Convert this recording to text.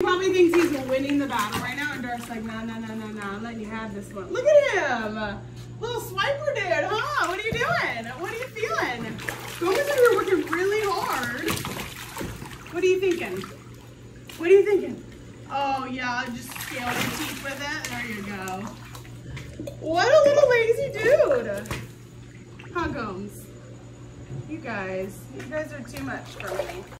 He probably thinks he's winning the battle right now, and Darth's like, no, no, no, no, no, I'm letting you have this one. Look at him! Little swiper dude, huh? What are you doing? What are you feeling? Gomez and you are working really hard. What are you thinking? What are you thinking? Oh, yeah, just scale your teeth with it. There you go. What a little lazy dude. Huh, Gomez? You guys, you guys are too much for me.